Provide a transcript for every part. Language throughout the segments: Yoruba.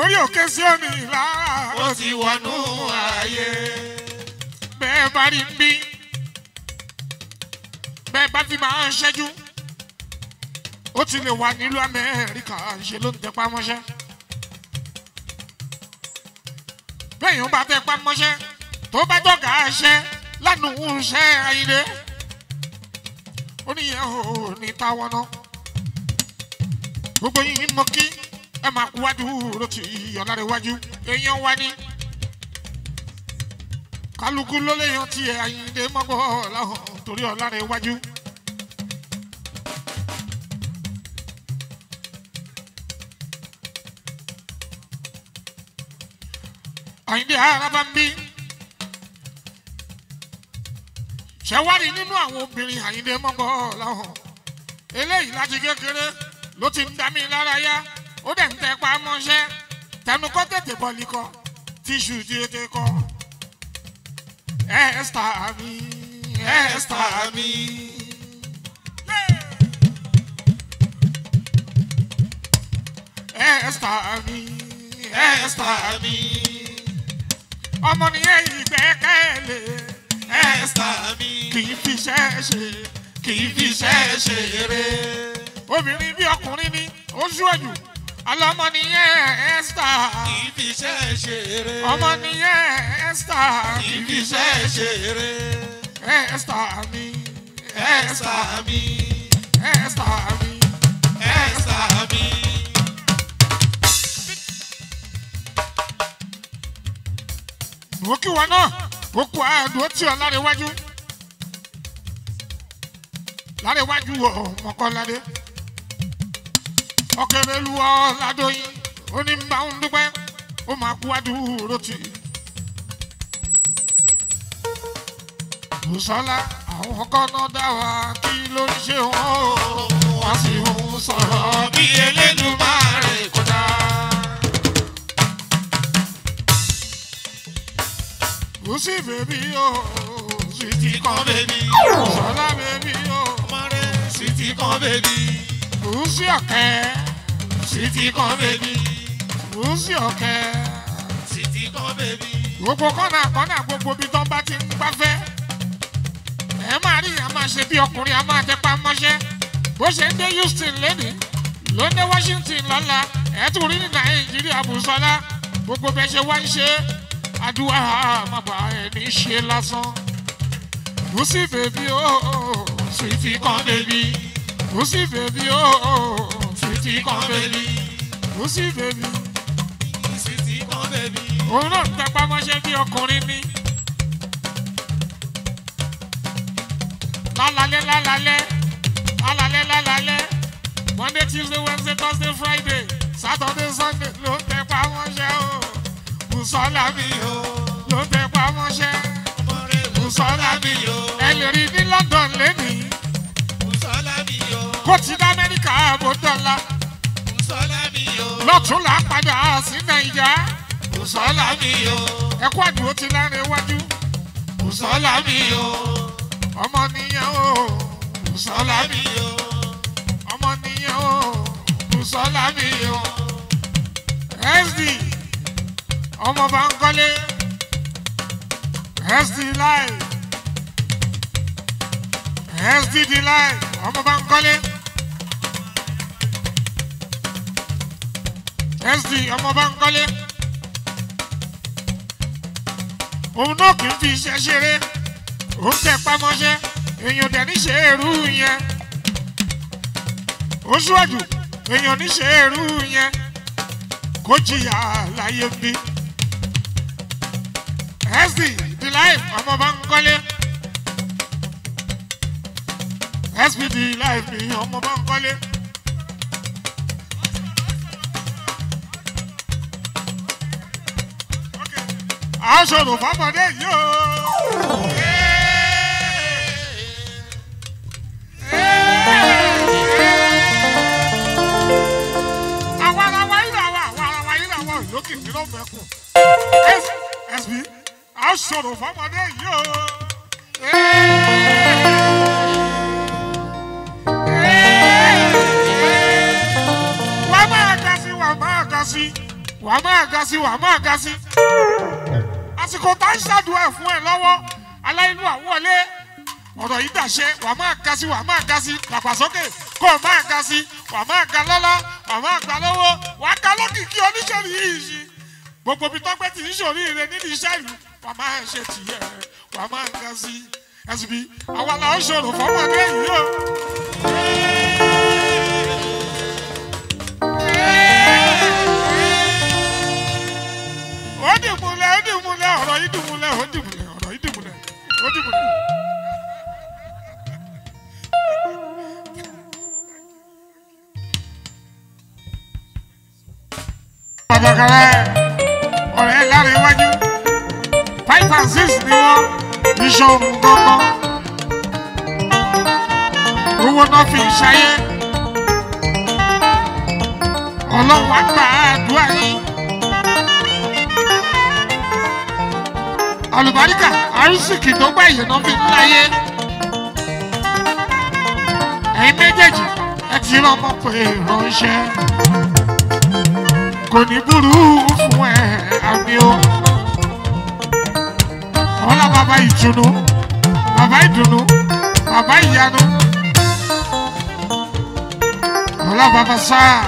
orí òkè sí òní lára ó ti wọnú ayé. bẹ́ẹ̀ bá rí bí bẹ́ẹ̀ bá fi máa ń ṣẹ́jú ó ti lè wà nílùú amẹ́ríkà ṣe ló ń tẹpá mọ́ṣẹ́. Bẹ́ẹ̀ yóò bá tẹpá mọ́ṣẹ́ tó bá dọ̀gà ṣẹ́ lánàá ń ṣẹ́ ayílé ó níyẹn ò ní táwọn náà gbogbo yìí mọ kí ẹ máa kú wájú ló ti ọ̀làrẹ̀ wájú. Èèyàn wá ní kálukú ló léèyàn tí ẹ àyíǹde mọ́gbọ́ láhàn torí ọ̀làrẹ̀ wájú. àyíǹde araba ń bí ṣẹwárí nínú àwọn obìnrin àyíǹde mọ́gbọ́ láhàn eléyìí láti kékeré ló ti ń dá mi lára yá ó dẹ̀ ń tẹpá mọ́ṣẹ́ tẹnu kọ́ tètè bọ́ọ̀lì kọ́ tíṣù tí ó tẹ kọ́ ẹ́ẹ́sítà mi ẹ́ẹ́sítà mi. ẹ́ẹ́sítà mi ẹ́ẹ́sítà mi. ọmọ nìyẹn ìgbẹ́kẹ̀lé ẹ́sítà mi kì fi iṣẹ́ ṣe fi iṣẹ́ ṣeré. obìnrin bí ọkùnrin ni ó ṣúwẹ̀jù alọ́mọ nìyẹn ẹ́ẹ́sítà kì í fi iṣẹ́ ṣeré. ọmọ nìyẹn ẹ́ẹ́sítà kì í fi iṣẹ́ ṣeré. ẹ́ẹ́sítà mi ẹ́sítà mi ẹ́ẹ́sítà mi. ẹ́sítà mi. mo kí wọn náà ó kó àdúró tí ọ lárẹ̀wájú lárẹ̀wájú ọmọkànládé ọkẹrẹ lu ọ ládọyìn ó ní bá ń dúpẹ́ ó máa kú àdúró tì bùsọ́lá àwọn kan náà dá wa kí ló ń ṣe wọ́n o wọ́n sì ń sọ̀rọ̀ bí Elédùmarè kò dá. bùsí bèbí o sweetie kan bèbí. bùsọ́lá bèbí o ọmọ rẹ̀ sweetie kan bèbí. bùsí ọ̀kẹ́. sweetie kan bèbí. Rúsì ọ̀kẹ́. sweetie kan bèbí. Gbogbo kọ́nà kọ́nà gbogbo bí tán bá ti ń gbáfẹ́. Ẹ máa rí ìyá máa ṣe bí ọkùnrin, a máa tẹpá mọ́ṣẹ́. Bó ṣe ń dé Houston lónìí, ló ń dé Washington lọ́la. Ẹ tún rí ní Nàìjíríà Bùsọ́lá. Gbogbo bẹ́ẹ̀ ṣe wá ń ṣe. Àdúrà má bà ẹni ṣe lásán. Rúsì bèbí o, sweetie kan bèbí. Rúsì bèbí o, sweetie kan bèbí. Rúsì bèbí. sweetie kan bèbí. òun náà ń tẹpá mọ́ṣẹ́ bí ọkùnrin ní. lálálẹ́ lálálẹ́ lálálẹ́ lálálẹ́ monday tuesday wednesday thursday friday saturday sunday ló ń tẹpá mọ́ṣẹ́ o. bùsọ́lá mi o ló ń tẹpá mọ́ṣẹ́. bùsọ́lá mi o. ẹ lè rí ní london lẹ́nìí. Kó ti dá amẹ́ríkà ààbò dọ́là Bùsọ́lá mi o. lọ́túnlá padà sí nàìjà. Bùsọ́lá mi o. ẹ̀kú àdúró ti lára iwájú. Bùsọ́lá mi o. ọmọ nìyẹn o. Bùsọ́lá mi o. ọmọ nìyẹn o Bùsọ́lá mi o sd ọmọ bá ń kọ́lé sd live sd di live ọmọ bá ń kọ́lé sd ọmọ bá ń kọ́lé òun náà kì í fi iṣẹ́ ṣeré. Òun tẹ pamọ́ṣẹ́. Èèyàn dẹ̀ ní ṣe èrú yẹn. Ó ṣíwájú èèyàn níṣe èrú yẹn. Kó jìyà láyé ń bí. sd the life ọmọ aṣòro fọmọdé yìí o. àwa ara wa yìí làwọn àwa ara wa yìí làwọn òyìnbó kìí ló fẹ́ kù. sb aṣòro fọmọdé yìí o. wàá máa ga sí wàá máa ga sí wàá máa ga sí wàá máa ga sí àsìkò tá ń ṣàdúrà fún ẹ lọ́wọ́ aláìlú àwọlé. Ọ̀rọ̀ yìí dàṣẹ wà á máa ga sí wà á máa ga sí. Dàgbàsókè kó o máa ga sí wà á máa ga lọ́lá wà á máa ga lọ́wọ́. Wà á ga lókìkí oníṣẹ́ni yìí sí gbogbo ibi tọ́pẹ́ tí ń ṣòríire nínú iṣẹ́ ìlú wà á máa ṣe tìyẹ wà á máa ga sí. Ẹsùn bí àwa làwọn ṣòro fọmọdé yìí o. Pàtàkàrà ọ̀rẹ́ lára iwájú five and six ni wọ́n iṣan òun gangan. Owó náà fi ṣayé. Ọlọ́run á gbà àdúrà yìí. Àlùbáríkà àrùsìkì tó gbà yìí náà fi ń láyé. Ẹ̀yin méjèèjì ẹ ti rán ọmọ pé kò ní burú fún ẹ àmì o. ọlá bàbá ìtùnú bàbá ìdùnnú bàbá ìyanu. Ọlá bàbá sáà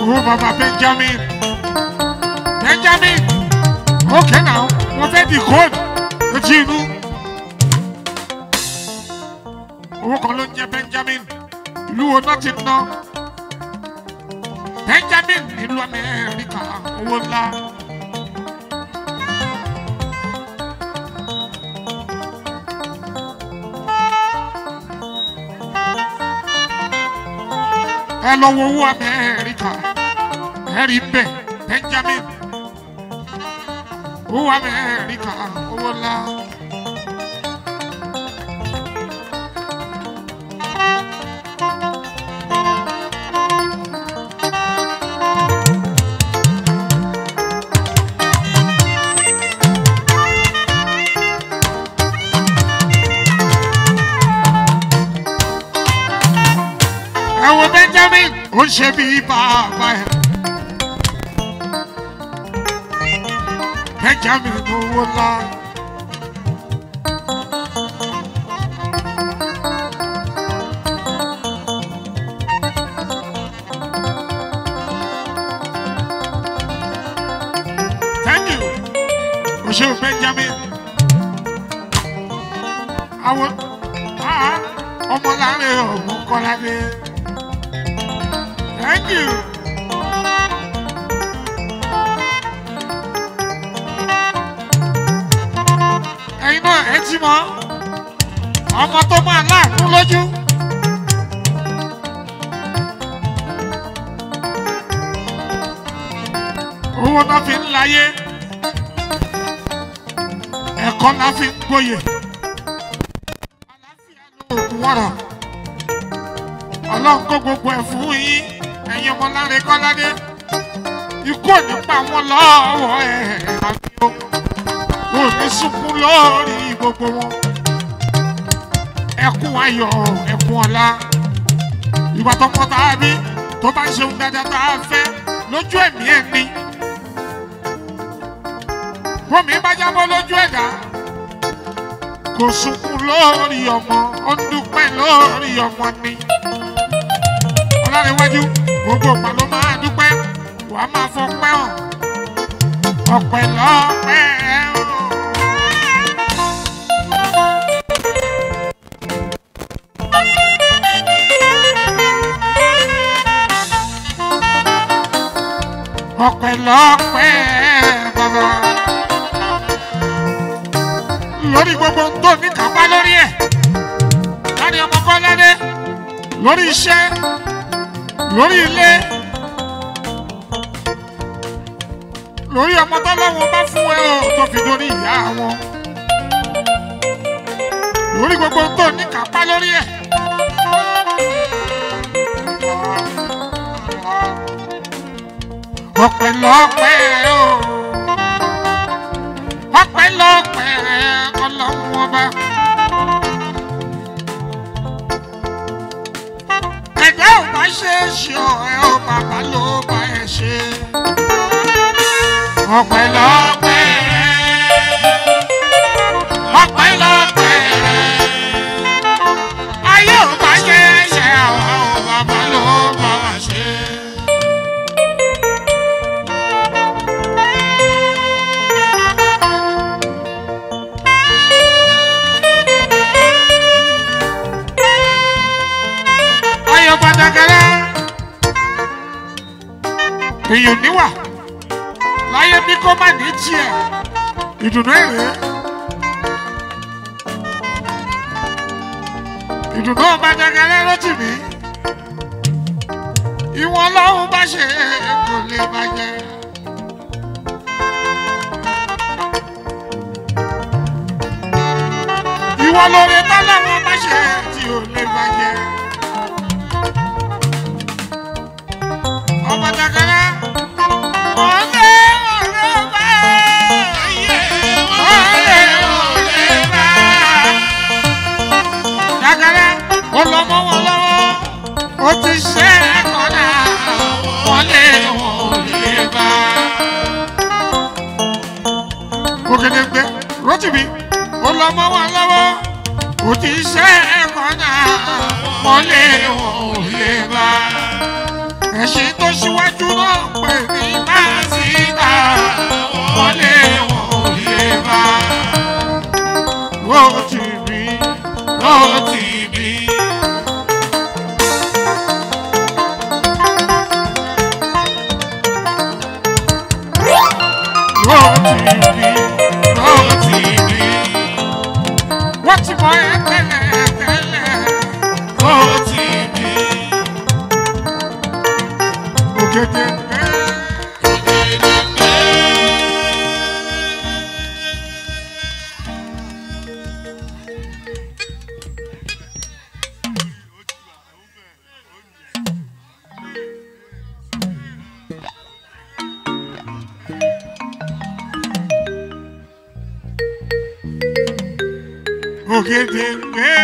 owó bàbá benjamin. Benjamin okay now wọ́n fẹ́ di code ojú inú. Owó kan ló ń jẹ́ benjamin. Ìlú wo náà ti ná benjamin nílùú amẹ́ríkà owó ńlá. ẹ lọ wo benjamin owó amẹ́ríkà owó ńlá. Benjamin ó ń ṣe bí bàbá ẹ. benjamin owó ńlá. thank you o ṣe benjamin. àwọn ọmọ láàárín ọ̀gbọ́n kọ́ládé. You. Ẹyin náà ẹ ti mọ ọmọ tó máa láàánú lójú. Owó náà fi ń láyé. Ẹ̀kọ́ náà fi ń gbóyè. Àlàáfíà ló òògùn wọ̀rọ̀ ọlọ́run kó gbogbo ẹ̀ fún yín ẹ̀yin ọmọ láre kọ́ládé ikú ò ní pa wọn lọ́wọ́ ẹ̀ àbí o? Kò ní sunkún lórí gbogbo wọn. Ẹkún ayọ̀ ẹkún ọ̀la ìwà tọkọ tá a bí tó bá ń ṣeun dáadáa tá a fẹ́ lójú ẹ̀mí ẹ̀ ní bómi bá jábọ́ lójú ẹ̀dá. Kò sunkún lórí ọmọ ó ń dúpẹ́ lórí ọmọ ni. Ọlárẹ̀wájú gbogbo ọ̀pá ló máa dúpẹ́ wàá máa fọpẹ́ hàn ọ̀pẹ lọ́pẹ́ hàn. ọ̀pẹ lọ́pẹ́ bàbá. Lórí gbogbo ń tó ní kápá lórí ẹ̀. Láti ọmọ kọ́ládé lórí iṣẹ́ lórí ilé. Lórí ọmọ tọ́lọ́wọ́ bá fún ẹ o tó fi lórí ìyá wọn. Lórí gbogbo tó ní kápá lórí ẹ. Ọpẹ́lọpẹ́ o. Ọpẹ́lọpẹ́ Ọlọ́run ọba. Ṣe ṣe ọ ẹ ọ bàbá ló bá ẹ ṣe. ọpẹ́lọpẹ́ lọ́tì mí ìwọ̀n lọ́hùn bá ṣe kò lè bàjẹ́. ìwọ lóore tọ́lọ́wọ́ bá ṣe tí ò lè bàjẹ́. Ó ti ṣe ẹkọdà ọlẹ ọlẹ bá ẹ̀sìn tó ṣíwájú náà pè ní máàsíkà wọlé wọn ò lè bá wọ́n ti bí wọ́n ògèdè ńlẹ.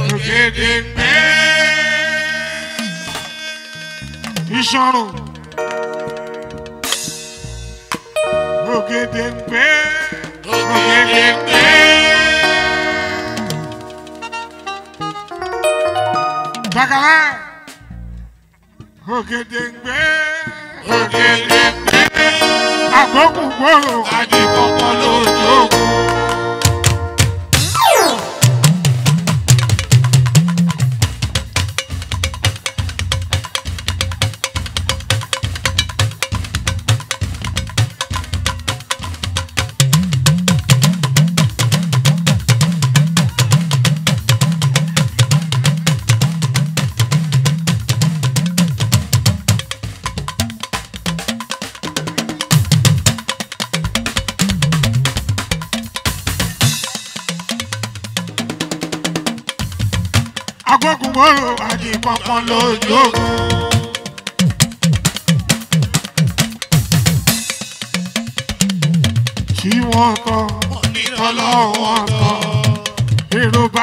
ògèdè ńlẹ. ìṣòro. Ògèdèǹgbé Ògèdèǹgbé. Bàkàrà Ògèdèǹgbé Ògèdèǹgbé. Àgbókù gbòòrò àdìpọ̀pọ̀ lójú ogun.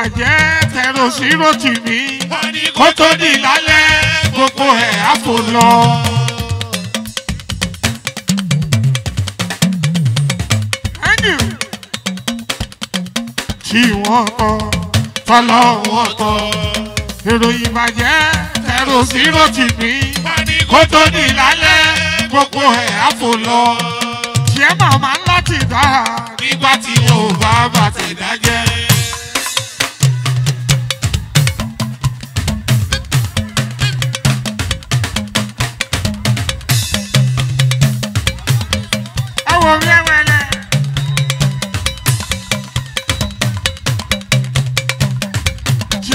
Bàjẹ́ tẹ̀rọ sí Rótìmí. Kó tó di lálẹ́ gbogbo ẹ̀ á fò lọ. Ẹnì tí wọ́n kọ́ tọ́lọ́wọ́n kọ́. Èrò ìbàjẹ́ tẹ̀rọ sí Rótìmí. Kó tó di lálẹ́ gbogbo ẹ̀ á fò lọ. Tiẹ̀ màmá láti dára nígbà tí yóò bá bàtẹ̀ dájẹ́.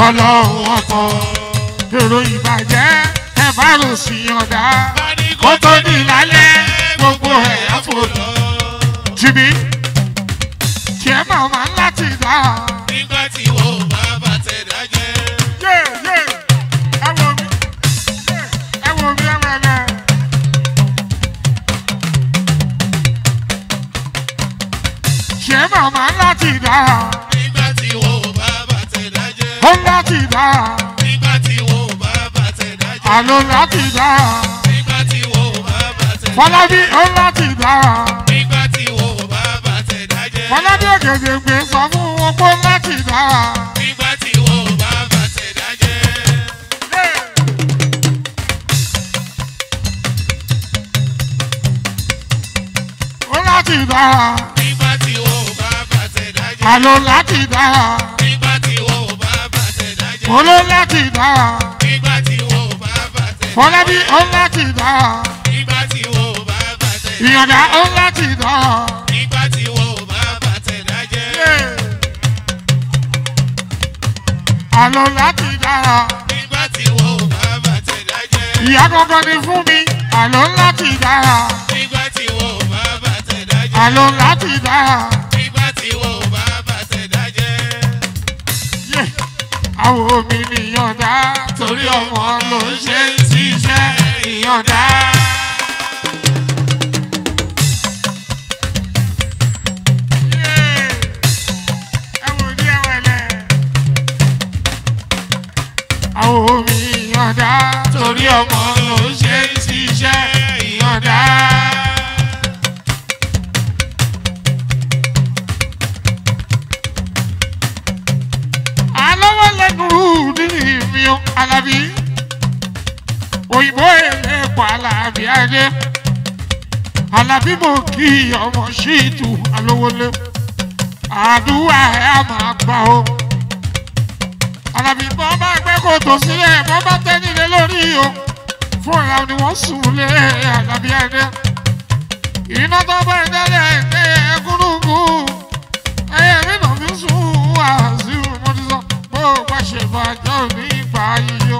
tọ́lọ́ wọn tọ́ èrò ìbàjẹ́ ẹ bá rò sí ọ̀dà kó tó di lálẹ́ gbogbo ẹ̀ á fò lọ. jìbì tiẹ̀ máa máa láti dá. nígbà tí wọ́n bá bàtẹ̀ dájẹ́. yé yé ẹ mí yé, ẹ wò mí ẹ wẹ̀ lẹ̀. tiẹ̀ máa máa láti dá. Ó láti dá. nígbà tí wọ́n bá bàtẹ̀ dájẹ́. àlọ́ láti dá. nígbà tí wọ́n bá bàtẹ̀ dájẹ́. fọlábí ó láti dá. nígbà tí wọ́n bá bàtẹ̀ dájẹ́. fọlábí ògèdè gbé sọ fún wọn pé ó láti dá. nígbà tí wọ́n bá bàtẹ̀ dájẹ́. ó ń láti dá. nígbà tí wọ́n bá bàtẹ̀ dájẹ́. àlọ́ láti dá. Bàtẹ̀ dájẹ́. oló láti dá. nígbà tí wọ́n bá bàtẹ̀ dájẹ́. fọlábí ó láti dá. nígbà tí wọ́n bá bàtẹ̀ ìyànjá ó láti dá. nígbà tí wọ́n bá bàtẹ̀ dájẹ́. àlọ́ láti dá. nígbà tí wọ́n bá bàtẹ̀ dájẹ́. ìyá gangan ni fún mi. àlọ́ láti dá. nígbà tí wọ́n bá bàtẹ̀ dájẹ́. àlọ́ láti dá. Àwọn omi nìyànjá torí ọmọ ló ń ṣe ń ṣiṣẹ́ ẹwẹ̀lẹ̀. àwọn omi ìyànjá torí ọmọ ló ń ṣe ń ṣiṣẹ́ ìyànjá. Alábí mo kí ọmọ ṣíìtù alówólé. Àdúrà ẹ̀ á máa gbà ó alábí bọ́ bá gbẹ́ kòtò sílẹ̀ bọ́ bá tẹ́nilé lórí o. Fúnra ni wọ́n sùn lé alábí adé. Iná tó bá ẹ̀ dálẹ̀ ẹ̀ ẹ̀kúnnùkún ẹyẹ mi náà fi sùn wàásù mo ti sọ bó o bá ṣe bàjẹ́ òní ìgbà yíyó.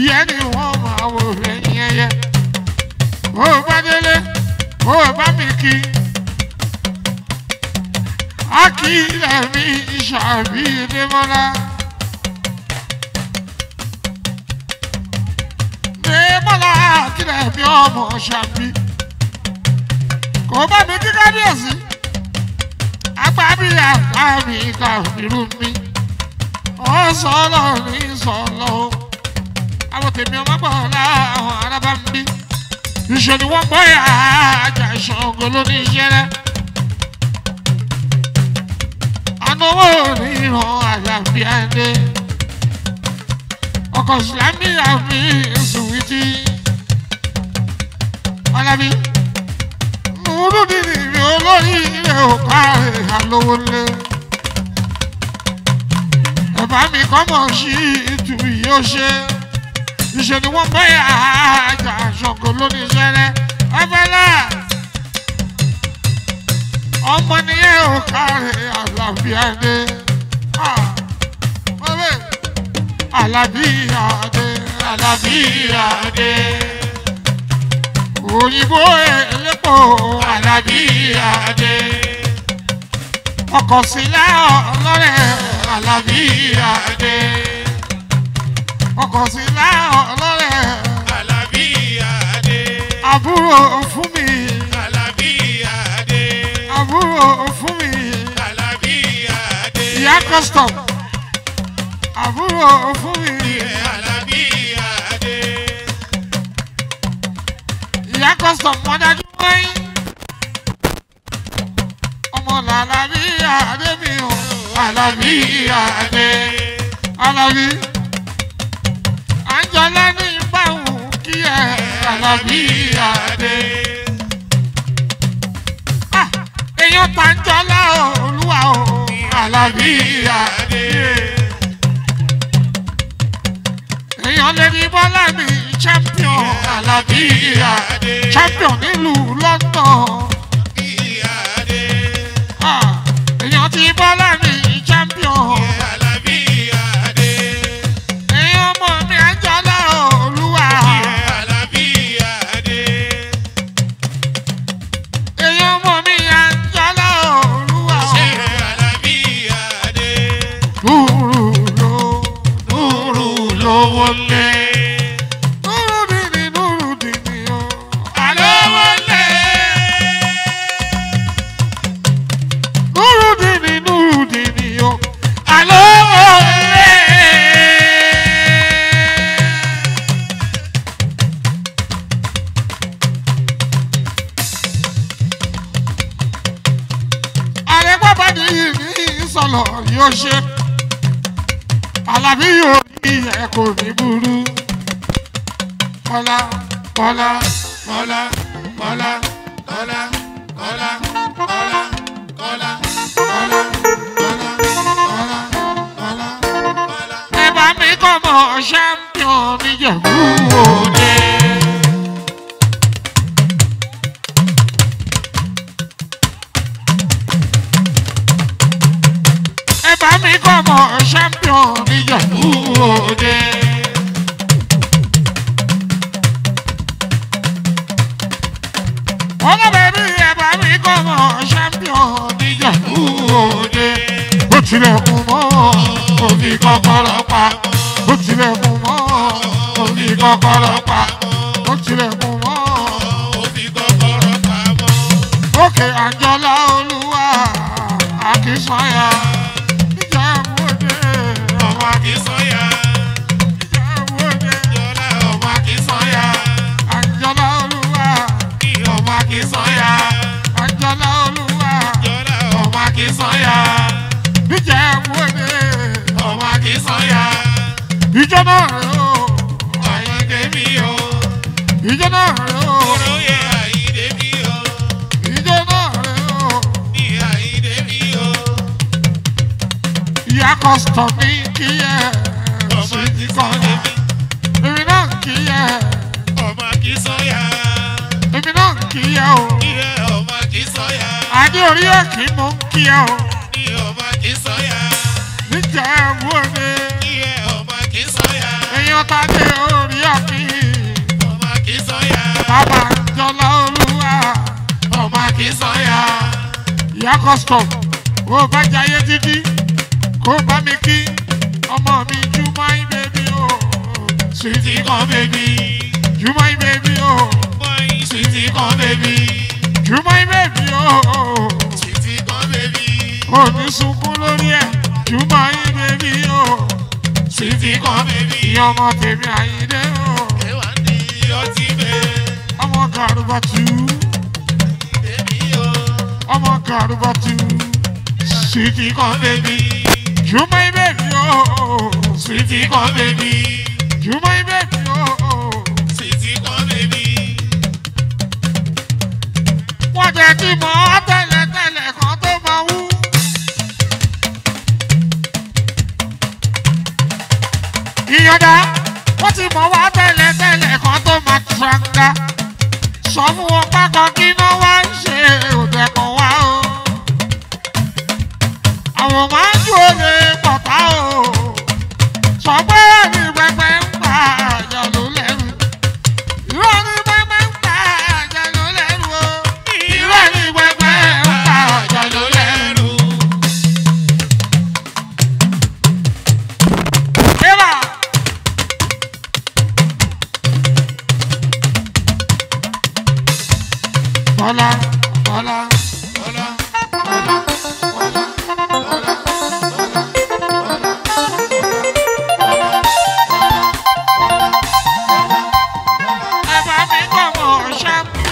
Ìyẹn ni wọ́n máa wò lẹ́yìn ẹyẹ. Bó o bá bó o bá mi kí. Á kí ilẹ̀ mi ṣàbí Démọ́lá. Démọ́lá kílẹ̀ mi ọmọ ṣàbí kò bá mi kí kábíyèsí. Agbábí àgbábí kàfírú mi ọ̀sọ̀lọ̀ ní sọ̀lọ̀ o àwọn tèmi ọmọ gbọ́ láwọn arábá ń bí ìṣe ni wọ́n gbọ́ yà ájà ṣàngó lóní ìṣẹ́rẹ́ anáwó ríran àlàáfíà dé. Ọkọ̀ ìsìlámì àmì ìsùnwìtì ọlábí nùrùdìrì rẹ olórí ilé òkà àlówó lé. Ẹ̀bá mi kọ́mọ̀ sí ìtù yóò ṣe ìṣe ni wọ́n bẹ́ àjà ṣọ̀kọ̀ lónìí sẹ́rẹ́ ẹ̀fẹ́lẹ́ ọmọ nìyẹn òkà àlàáfíà dé àlàáfíà dé àlàáfíà dé òyìnbó elépo alábíyáde ọkọ̀ sílẹ̀ ọlọ́rẹ̀ alábíyáde ọkọ̀ sílẹ̀ ọlọ́rẹ̀. Alábíyáde, àbúrò fún mi Alábíyáde, àbúrò fún mi Alábíyáde, ìyá custom. Àbúrò fún mi Alábíyáde, ìyá custom mọ́dájú wáyé ọmọ làlábíyáde mi ò alábíyáde alábí àjọlá ní ìbáwò kí ẹ alábíyáde. Ah, èèyàn tàǹjọ́lá olúwa o alábíyáde. èèyàn èèyàn lè ní bọ́lá mi champion alábí Adé. champion nílùú london. Ah, èèyàn ti bọ́lá sọlọ yóò ṣe alábí yóò ní ẹ kò ní burú kọlá kọlá Kọ́lá kọ́lá kọ́lá kọ́lá kọ́lá kọ́lá kọ́lá kọ́lá kọ́lá kọ́lá. ẹ bá mi kọ́ mọ champion níjẹ̀bú òde. ẹ àwọn champion níjẹ̀bú òde. ọmọ bẹ̀rẹ̀ ẹ̀bà mi kọ́ mọ̀ champion níjẹ̀bú òde. ó tilẹ̀ kún mọ́ òfin kọ́kọ́rọ́ pa. ó tilẹ̀ kún mọ́ òfin kọ́kọ́rọ́ pa. ó tilẹ̀ kún mọ́ òfin kọ́kọ́rọ́ pa. òkè àjọlá olúwa àkísọ́yà. Akínsànyà. Bíjẹ́ wọlé ọmọ Akínsànyà. Ìjọ náà rẹ̀ o. Àyìndé mi o. Ìjọ náà rẹ̀ o. Olóyè Àyìndé mi o. Ìjọ náà rẹ̀ o. Ní Àyìndé mi o. Ìyá kọ́sítọ̀ mi kí ẹ. Ọmọ Akínsànyà. Èmi náà kí ẹ. Ọmọ Akínsànyà. Èmi náà kí ẹ o. O orí òkè mò ń kí ẹ o. ní ọba kì í sọyà. níjà ẹ̀wọ́ mi. kí ẹ ọba kì í sọyà. èèyàn ta dé orí òkè. ọba kì í sọyà. bàbá jọlá olúwa. ọba kì í sọyà. ìyá custom ó bá jayé dídí kó bá mi kí ọmọ mi you my baby o. sweetie kan baby you my baby o. sweetie kan baby. You my oh, oh, oh. baby, oh. Titi kan baby. oh, ní sunkún lórí ẹ̀. You my baby, oh. Titi kan baby. Ìyá ọmọ tèmi àyíndé o. Ẹ̀wà ni ọtí bẹ́ẹ̀. Ọmọ kàrúbà tù. Baby oh, o. Ọmọ kàrúbà tù. Titi kan baby. You my baby, oh. Titi kan baby. You my baby, oh. Wọ́n jẹ́ kí mọ̀ tẹ́lẹ̀tẹ́lẹ̀ kan tó ìyọ̀dá wọ́n ti mọ̀ wá tẹ́lẹ̀tẹ́lẹ̀ kan tó máa tranga. sọ fún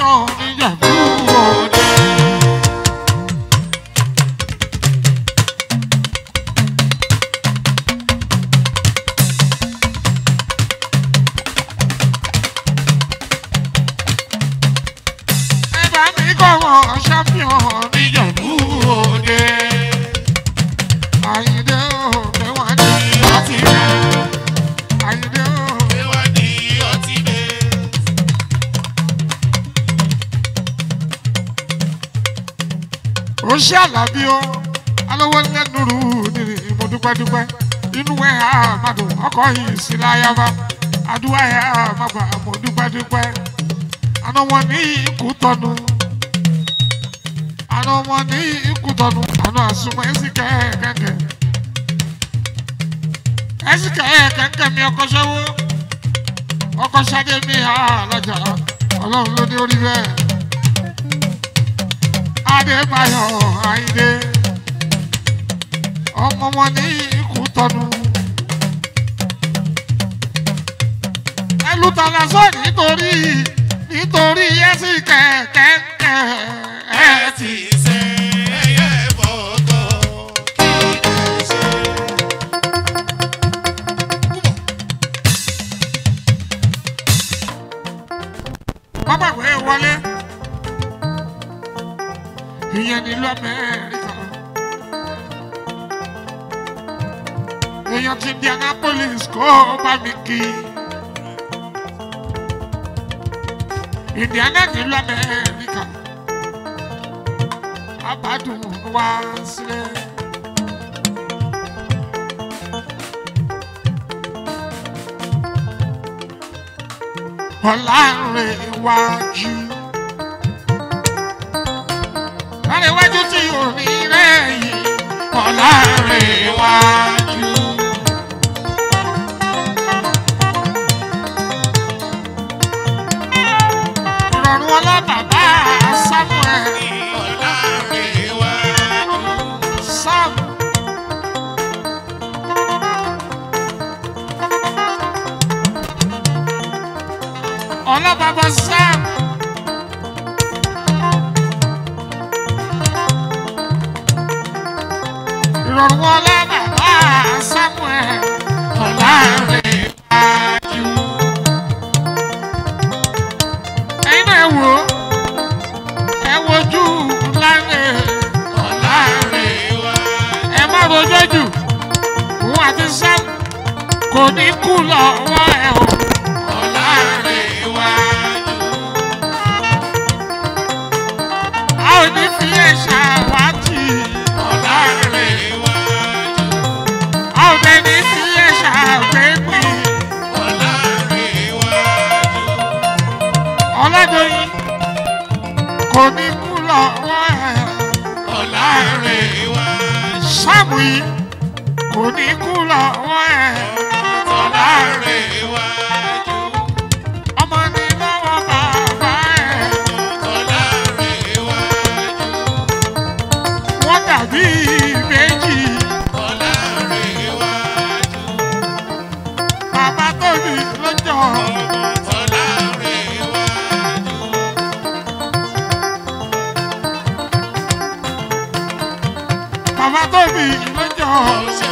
ọ̀run ìjẹ̀bú. Ṣé àlàbí o? Alówó lẹ́nu rú nìrì mo dúpẹ́ dúpẹ́. Inú ẹ̀ á má dùn ọkọ̀ yìí sí láyàbá àdúrà ẹ̀ á má bà mo dúpẹ́ dúpẹ́. Àná wọn ní ikú tọ́nu àná wọn ní ikú tọ́nu àná àsùnmọ̀ ẹ̀ sì kẹ́kẹ́kẹ́ ẹ̀ sì kẹ́kẹ́kẹ́ mi ọkọ̀ ṣẹ́wó. Ọkọ̀ ṣadé mi á lọ́jà ọlọ́run ló ní orí bẹ́ẹ̀. Adébáyọ̀ Àyìndé ọmọ wọn ní ikú tọnu. Ẹlùtàlá sọ nítorí nítorí ẹsìn kẹ̀kẹ́ ẹ ti. ti ṣe Ìyẹn nílùú Amẹ́ríkà. Èèyàn ti Indianapolis kó bá mi kí. Indiana nílùú Amẹ́ríkà. Abádùn wá sílẹ̀. Ọlárẹ̀wájú. Ọlárẹ̀wájú tí ò ní rẹ̀yìn. Ọlárẹ̀wájú. Ìrọ̀rùn kò ní kú lọ́wọ́ ẹ o. Ọlọ́dọ̀yìn kò ní kú lọ́wọ́ ẹ. Ọlárẹ̀wájú. sáàmù yìí kò ní kú lọ́wọ́ tóbi lọ́jọ́. Ọlárẹ̀wájú.